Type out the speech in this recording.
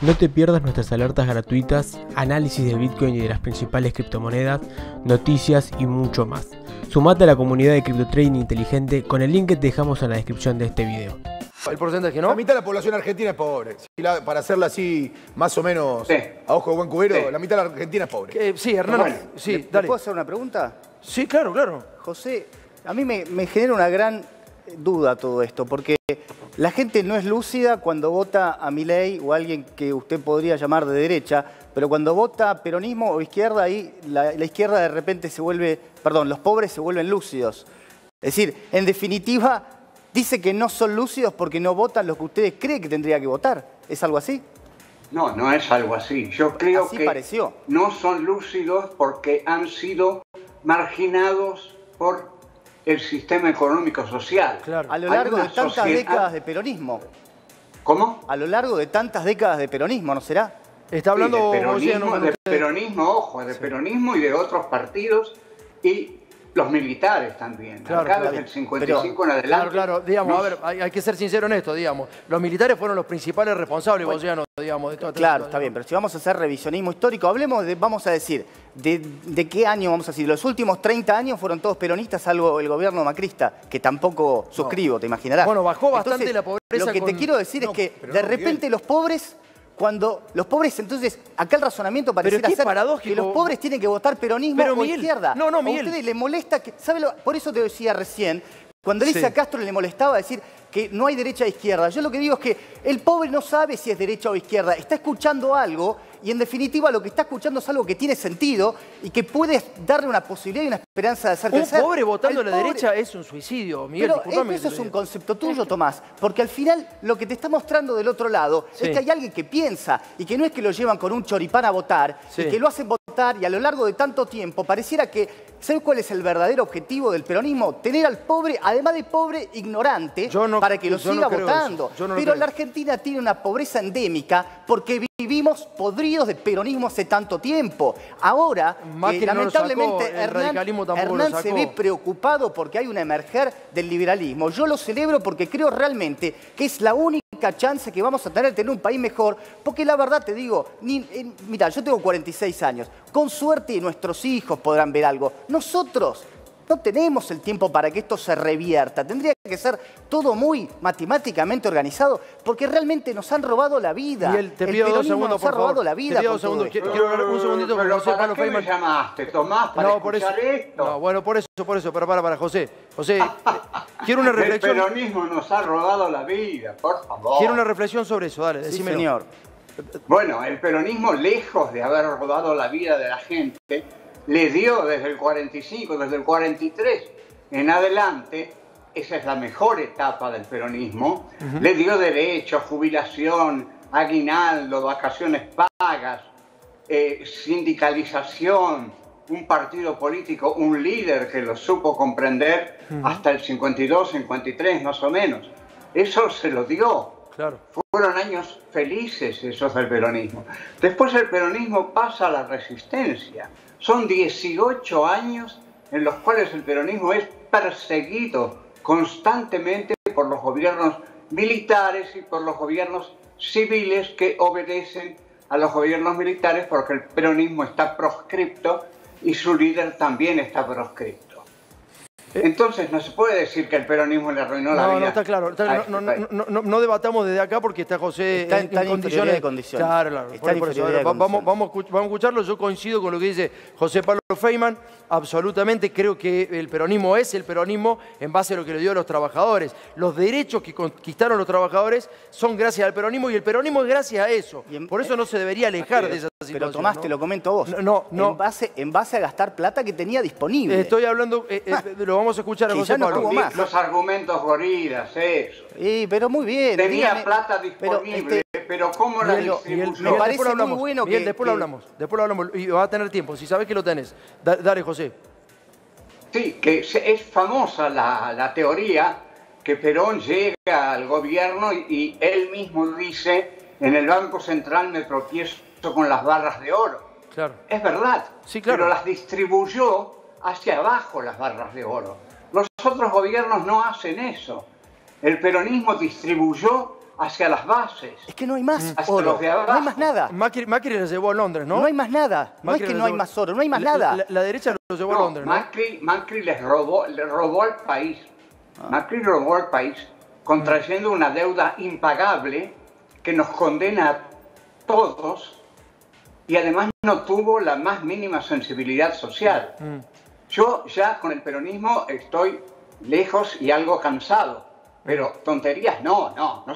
No te pierdas nuestras alertas gratuitas, análisis del Bitcoin y de las principales criptomonedas, noticias y mucho más. Sumate a la comunidad de CryptoTrading inteligente con el link que te dejamos en la descripción de este video. El porcentaje, ¿no? La mitad de la población argentina es pobre. Si la- para hacerla así, más o menos Sí. a ojo de buen cubero, Sí. la mitad de la Argentina es pobre. Eh, sí, Hernán. Bueno, sí, ¿Le- ¿le dale. ¿Puedo hacer una pregunta? Sí, claro, claro. José, a mí me, me genera una gran duda todo esto, porque la gente no es lúcida cuando vota a Milei o a alguien que usted podría llamar de derecha, pero cuando vota peronismo o izquierda, ahí la, la izquierda de repente se vuelve, perdón, los pobres se vuelven lúcidos. Es decir, en definitiva, dice que no son lúcidos porque no votan lo que ustedes creen que tendría que votar. ¿Es algo así? No, no es algo así. Yo creo Así que pareció. no son lúcidos porque han sido marginados por el sistema económico social. Claro. A lo largo de tantas sociedad- décadas de peronismo. ¿Cómo? A lo largo de tantas décadas de peronismo, ¿no será? Está hablando Sí, de peronismo, ojo, de peronismo y de otros partidos y los militares también. Claro, Acá claro. desde el 55 en adelante. Claro, claro, digamos, no- a ver, hay, hay que ser sincero en esto, digamos. Los militares fueron los principales responsables, Bociano, digamos, de toda esta Claro, está bien, pero si vamos a hacer revisionismo histórico, hablemos de, vamos a decir, de, de qué año vamos a decir. Los últimos 30 años fueron todos peronistas, salvo el gobierno macrista, que tampoco suscribo, te imaginarás. Bueno, bajó bastante la pobreza Lo que te quiero decir No, es que de no, repente Miguel. los pobres, cuando los pobres, entonces, acá el razonamiento pareciera ser paradójico. que los pobres tienen que votar peronismo Pero, o Miguel, izquierda. no, no, ¿A Miguel. ustedes les molesta que, ¿sabe lo- Por eso te decía recién, cuando Sí. Elisa Castro le molestaba decir que no hay derecha e izquierda. Yo lo que digo es que el pobre no sabe si es derecha o izquierda, está escuchando algo y en definitiva lo que está escuchando es algo que tiene sentido y que puede darle una posibilidad y una esperanza de hacer Un crecer. pobre votando a la pobre- derecha es un suicidio, Miguel, pero eso es un concepto tuyo, Tomás, porque al final lo que te está mostrando del otro lado Sí. es que hay alguien que piensa y que no es que lo llevan con un choripán a votar Sí. y que lo hacen votar y a lo largo de tanto tiempo pareciera que, ¿sabes cuál es el verdadero objetivo del peronismo? Tener al pobre, además de pobre, ignorante Yo no- para que lo no siga votando. no Pero la Argentina tiene una pobreza endémica porque vivimos podridos de peronismo hace tanto tiempo. Ahora, sacó, lamentablemente Hernán, se ve preocupado porque hay un emerger del liberalismo. Yo lo celebro porque creo realmente que es la única chance que vamos a tener tener un país mejor, porque la verdad te digo, ni, eh, mira, yo tengo 46 años, con suerte nuestros hijos podrán ver algo. Nosotros no tenemos el tiempo para que esto se revierta. Tendría que ser todo muy matemáticamente organizado, porque realmente nos han robado la vida. Miguel, te el pido dos peronismo segundos, nos por ha robado favor. la Te vida. pido con dos segundos. Quiero, esto. quiero hablar un segundito con Pero José ¿para Pablo qué me llamaste, Tomás, para No, por eso. esto? No, bueno, por eso, por eso, pero para, para, José. José, eh, quiero una El reflexión. peronismo nos ha robado la vida, por favor. Quiero una reflexión sobre eso, dale, Sí, decímelo. señor. Bueno, el peronismo, lejos de haber robado la vida de la gente, le dio desde el 45, desde el 43 en adelante, esa es la mejor etapa del peronismo, le dio derechos, jubilación, aguinaldo, vacaciones pagas, eh, sindicalización, un partido político, un líder que lo supo comprender hasta el 52, 53 más o menos. Eso se lo dio. Claro. Fueron años felices esos del peronismo. Después el peronismo pasa a la resistencia. Son 18 años en los cuales el peronismo es perseguido constantemente por los gobiernos militares y por los gobiernos civiles que obedecen a los gobiernos militares porque el peronismo está proscripto y su líder también está proscripto. Entonces no se puede decir que el peronismo le arruinó la No, vida. no, está claro. está- no, este no, no, no, no debatamos desde acá porque está José Está- en, está en inferioridad de condiciones. Claro, claro. Está por- en por eso. Va- vamos, condiciones. vamos, a escuch- vamos a escucharlo. Yo coincido con lo que dice José Pablo Feynman. Absolutamente creo que el peronismo es el peronismo en base a lo que le dio a los trabajadores. Los derechos que conquistaron los trabajadores son gracias al peronismo y el peronismo es gracias a eso. Por eso no se debería alejar de esa situación. Pero Tomás, ¿no? te lo comento a vos. No, no, no. En base, en base a gastar plata que tenía disponible. Estoy hablando, eh, eh, lo vamos a escuchar a José ya no Pablo. más. Los argumentos gorilas, eso. Sí, pero muy bien. Tenía dígame- plata pero, disponible, este, pero ¿cómo la Miguel, distribución? Me parece después lo muy hablamos. bueno Miguel, que- después lo hablamos. Después lo hablamos. Y va a tener tiempo. Si sabes que lo tenés. Da- dale, José. Sí, que es famosa la, la teoría que Perón llega al gobierno y, y él mismo dice, en el Banco Central me tropiezo con las barras de oro. Claro. Es verdad, Sí, claro. pero las distribuyó hacia abajo las barras de oro. Los otros gobiernos no hacen eso. El peronismo distribuyó hacia las bases. Es que no hay más oro. los de abajo. No hay más nada. Macri, Macri la llevó a Londres, ¿no? No hay más nada. No es que no hay más oro, no hay más La- nada. La, la derecha lo llevó a Londres, ¿no? Macri, Macri les robó, le robó al país. Ah. Macri robó al país contrayendo una deuda impagable que nos condena a todos y además no tuvo la más mínima sensibilidad social. Mm. Yo ya con el peronismo estoy lejos y algo cansado, pero tonterías no, no, no